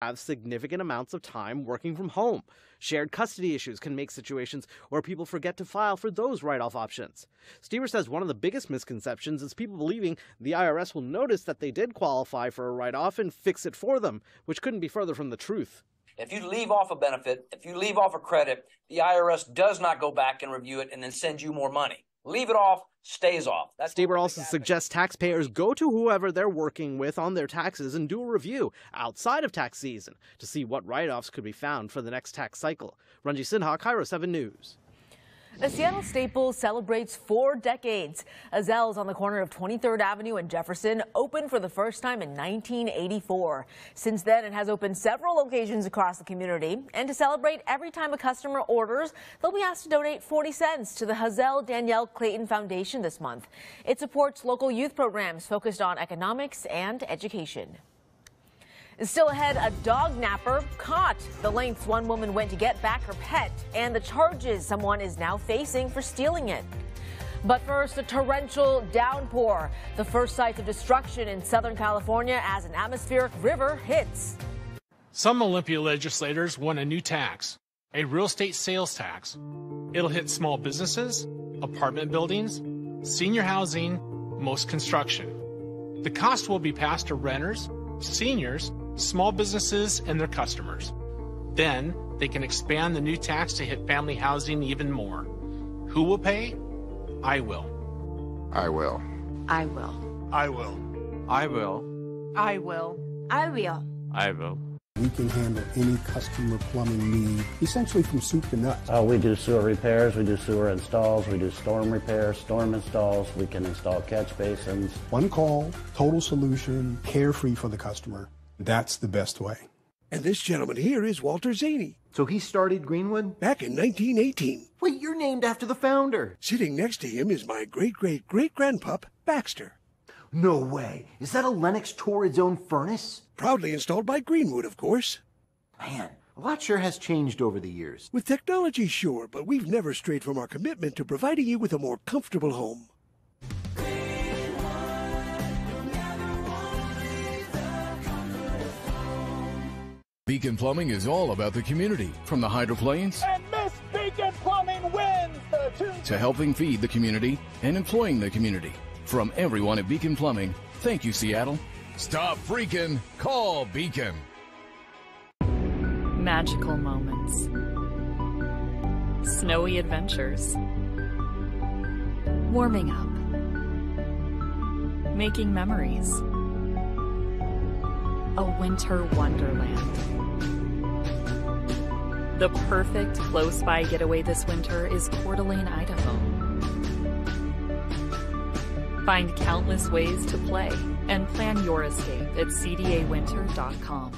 have significant amounts of time working from home. Shared custody issues can make situations where people forget to file for those write off options. Stever says one of the biggest misconceptions is people believing the IRS will notice that they did qualify for a write off and fix it for them, which couldn't be further from the truth. If you leave off a benefit, if you leave off a credit, the IRS does not go back and review it and then send you more money. Leave it off, stays off. That's Stever also suggests taxpayers go to whoever they're working with on their taxes and do a review outside of tax season to see what write offs could be found for the next tax cycle. Ranji Sinha, KIRO 7 News. The Seattle Staples celebrates four decades. Ezell's on the corner of 23rd Avenue and Jefferson opened for the first time in 1984. Since then, it has opened several locations across the community. And to celebrate, every time a customer orders, they'll be asked to donate 40 cents to the Hazel Danielle Clayton Foundation this month. It supports local youth programs focused on economics and education. Still ahead, a dog napper caught. The lengths one woman went to get back her pet and the charges someone is now facing for stealing it. But first, a torrential downpour. The first sight of destruction in Southern California as an atmospheric river hits. Some Olympia legislators want a new tax, a real estate sales tax. It'll hit small businesses, apartment buildings, senior housing, most construction. The cost will be passed to renters, seniors, small businesses, and their customers. Then they can expand the new tax to hit family housing even more. Who will pay? I will. I will. I will. I will. I will. I will. I will. I will. We can handle any customer plumbing need, essentially from soup to nuts. Uh, we do sewer repairs, we do sewer installs, we do storm repairs, storm installs, we can install catch basins. One call, total solution, carefree for the customer. That's the best way. And this gentleman here is Walter Zaney. So he started Greenwood? Back in 1918. Wait, you're named after the founder. Sitting next to him is my great great great grandpup, Baxter. No way. Is that a Lennox Torrid Zone furnace? Proudly installed by Greenwood, of course. Man, a lot sure has changed over the years. With technology, sure, but we've never strayed from our commitment to providing you with a more comfortable home. Beacon Plumbing is all about the community, from the hydroplanes and Miss Beacon Plumbing wins the two to helping feed the community and employing the community. From everyone at Beacon Plumbing, thank you, Seattle. Stop freaking, call Beacon. Magical moments, snowy adventures, warming up, making memories, a winter wonderland. The perfect close by getaway this winter is Coeur d'Alene, Idaho. Find countless ways to play and plan your escape at cdawinter.com.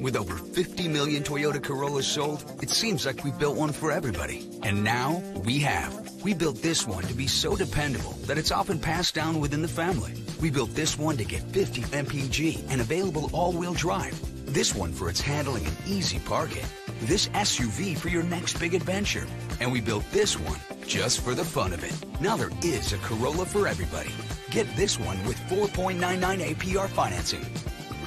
With over 50 million Toyota Corollas sold, it seems like we built one for everybody. And now we have. We built this one to be so dependable that it's often passed down within the family. We built this one to get 50 mpg and available all-wheel drive. This one for its handling and easy parking. This SUV for your next big adventure. And we built this one just for the fun of it. Now there is a Corolla for everybody. Get this one with 4.99 APR financing.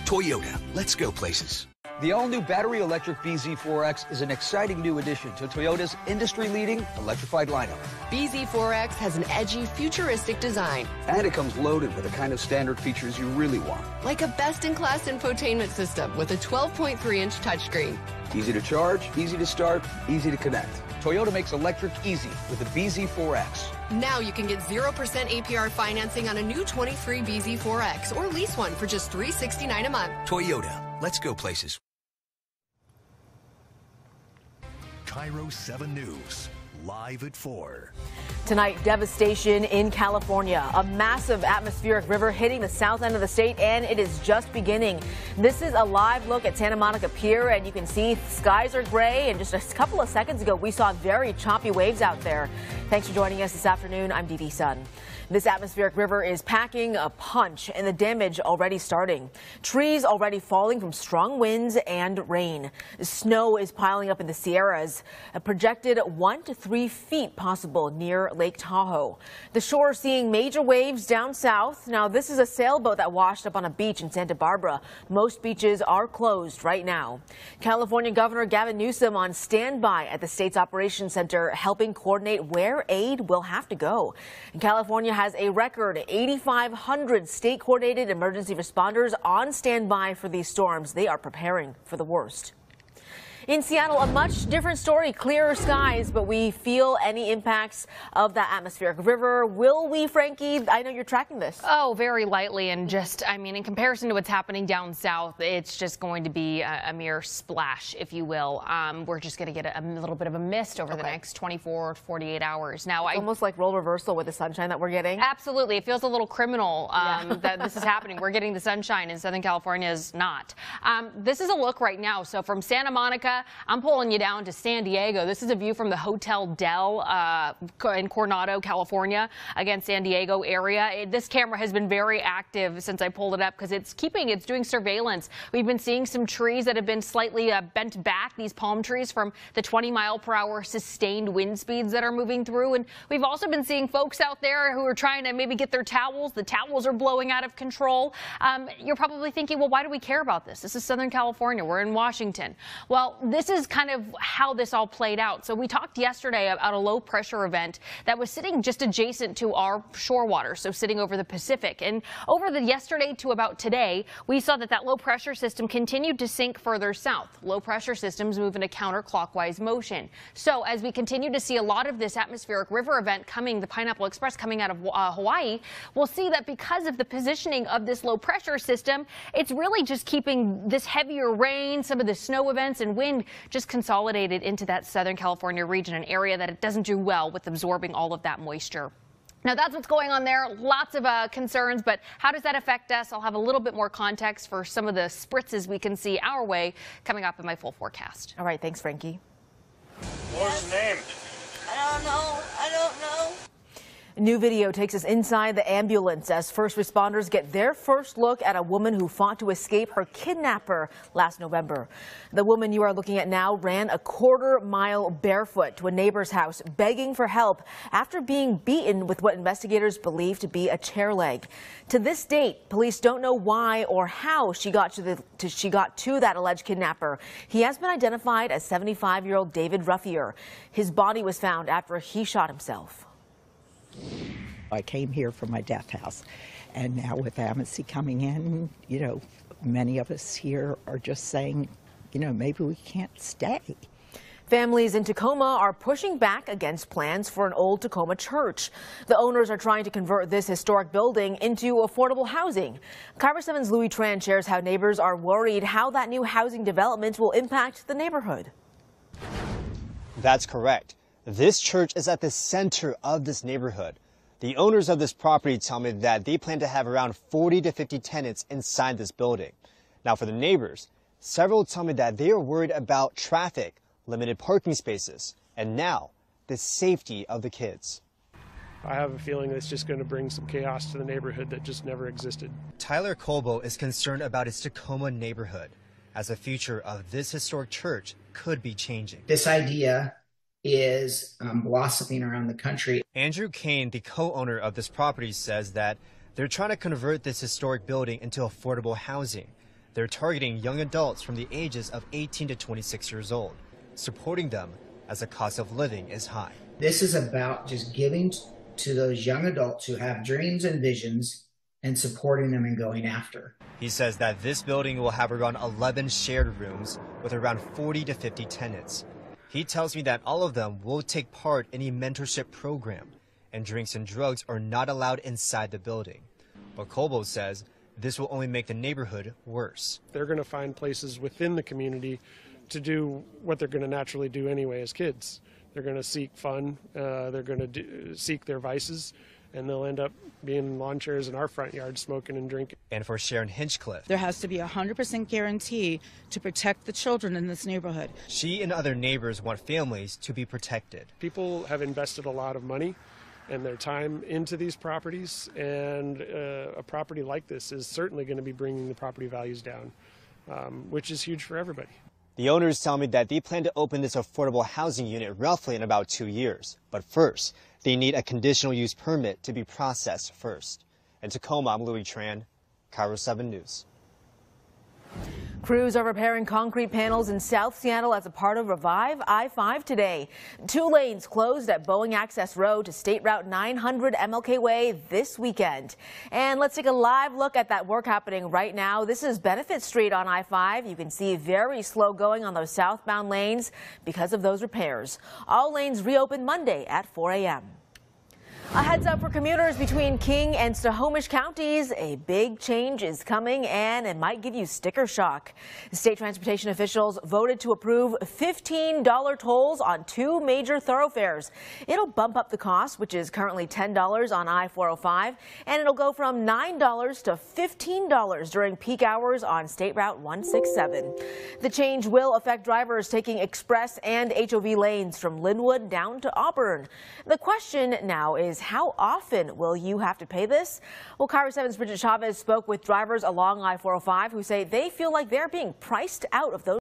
Toyota, let's go places. The all-new battery electric BZ4X is an exciting new addition to Toyota's industry-leading electrified lineup. BZ4X has an edgy, futuristic design. And it comes loaded with the kind of standard features you really want. Like a best-in-class infotainment system with a 12.3-inch touchscreen. Easy to charge, easy to start, easy to connect. Toyota makes electric easy with the BZ4X. Now you can get 0% APR financing on a new 23 BZ4X or lease one for just 369 a month. Toyota, let's go places. KIRO 7 News, live at 4. Tonight, devastation in California. A massive atmospheric river hitting the south end of the state, and it is just beginning. This is a live look at Santa Monica Pier, and you can see skies are gray. And just a couple of seconds ago, we saw very choppy waves out there. Thanks for joining us this afternoon. I'm Dee Dee Sun. This atmospheric river is packing a punch and the damage already starting. Trees already falling from strong winds and rain. Snow is piling up in the Sierras. A projected one to three three feet possible near Lake Tahoe. The shore seeing major waves down south. Now, this is a sailboat that washed up on a beach in Santa Barbara. Most beaches are closed right now. California Governor Gavin Newsom on standby at the state's operations center, helping coordinate where aid will have to go. And California has a record 8,500 state coordinated emergency responders on standby for these storms. They are preparing for the worst. In Seattle, a much different story. Clearer skies, but we feel any impacts of that atmospheric river. Will we, Frankie? I know you're tracking this. Oh, very lightly. And just, I mean, in comparison to what's happening down south, it's just going to be a, a mere splash, if you will. Um, we're just going to get a, a, little bit of a mist over okay. the next 24 48 hours. Now, I, almost like role reversal with the sunshine that we're getting. Absolutely. It feels a little criminal um, yeah. that this is happening. We're getting the sunshine and Southern California is not. Um, this is a look right now. So from Santa Monica, I'm pulling you down to San Diego. This is a view from the Hotel Del uh, in Coronado, California, against San Diego area. It, this camera has been very active since I pulled it up because it's keeping, it's doing surveillance. We've been seeing some trees that have been slightly uh, bent back, these palm trees from the 20 mile per hour sustained wind speeds that are moving through. And we've also been seeing folks out there who are trying to maybe get their towels. The towels are blowing out of control. Um, you're probably thinking, well, why do we care about this? This is Southern California. We're in Washington. Well, this is kind of how this all played out. So we talked yesterday about a low pressure event that was sitting just adjacent to our shore water, so sitting over the Pacific. And over the yesterday to about today, we saw that that low pressure system continued to sink further south. Low pressure systems move in a counterclockwise motion. So as we continue to see a lot of this atmospheric river event coming, the Pineapple Express coming out of uh, Hawaii, we'll see that because of the positioning of this low pressure system, it's really just keeping this heavier rain, some of the snow events and wind just consolidated into that Southern California region, an area that it doesn't do well with absorbing all of that moisture. Now, that's what's going on there. Lots of uh, concerns, but how does that affect us? I'll have a little bit more context for some of the spritzes we can see our way coming up in my full forecast. All right. Thanks, Frankie. What's the name? I don't know. New video takes us inside the ambulance as first responders get their first look at a woman who fought to escape her kidnapper last November. The woman you are looking at now ran a quarter mile barefoot to a neighbor's house begging for help after being beaten with what investigators believe to be a chair leg. To this date, police don't know why or how she got to, the, to, she got to that alleged kidnapper. He has been identified as 75-year-old David Ruffier. His body was found after he shot himself. I came here from my death house. And now with Amnesty coming in, you know, many of us here are just saying, you know, maybe we can't stay. Families in Tacoma are pushing back against plans for an old Tacoma church. The owners are trying to convert this historic building into affordable housing. KIRO 7's Louis Tran shares how neighbors are worried how that new housing development will impact the neighborhood. That's correct. This church is at the center of this neighborhood. The owners of this property tell me that they plan to have around 40 to 50 tenants inside this building. Now for the neighbors, several tell me that they are worried about traffic, limited parking spaces, and now the safety of the kids. I have a feeling it's just going to bring some chaos to the neighborhood that just never existed. Tyler Colbo is concerned about his Tacoma neighborhood as the future of this historic church could be changing. This idea is um, blossoming around the country. Andrew Kane, the co-owner of this property, says that they're trying to convert this historic building into affordable housing. They're targeting young adults from the ages of 18 to 26 years old, supporting them as the cost of living is high. This is about just giving to those young adults who have dreams and visions and supporting them and going after. He says that this building will have around 11 shared rooms with around 40 to 50 tenants. He tells me that all of them will take part in a mentorship program, and drinks and drugs are not allowed inside the building. But Colbo says this will only make the neighborhood worse. They're going to find places within the community to do what they're going to naturally do anyway as kids. They're going to seek fun, uh, they're going to seek their vices, and they'll end up being in lawn chairs in our front yard smoking and drinking. And for Sharon Hinchcliffe, there has to be a 100% guarantee to protect the children in this neighborhood. She and other neighbors want families to be protected. People have invested a lot of money and their time into these properties, and uh, a property like this is certainly going to be bringing the property values down, um, which is huge for everybody. The owners tell me that they plan to open this affordable housing unit roughly in about two years. But first, they need a conditional use permit to be processed first. In Tacoma, I'm Louis Tran, KIRO 7 News. Crews are repairing concrete panels in South Seattle as a part of Revive I-5 today. Two lanes closed at Boeing Access Road to State Route 900 MLK Way this weekend. And let's take a live look at that work happening right now. This is Benefit Street on I-5. You can see very slow going on those southbound lanes because of those repairs. All lanes reopen Monday at 4 a.m. A heads up for commuters between King and Snohomish counties. A big change is coming and it might give you sticker shock. State transportation officials voted to approve $15 tolls on two major thoroughfares. It'll bump up the cost, which is currently $10 on I-405, and it'll go from $9 to $15 during peak hours on State Route 167. The change will affect drivers taking express and HOV lanes from Lynnwood down to Auburn. The question now is how often will you have to pay this? Well, KIRO 7's Bridget Chavez spoke with drivers along I-405 who say they feel like they're being priced out of those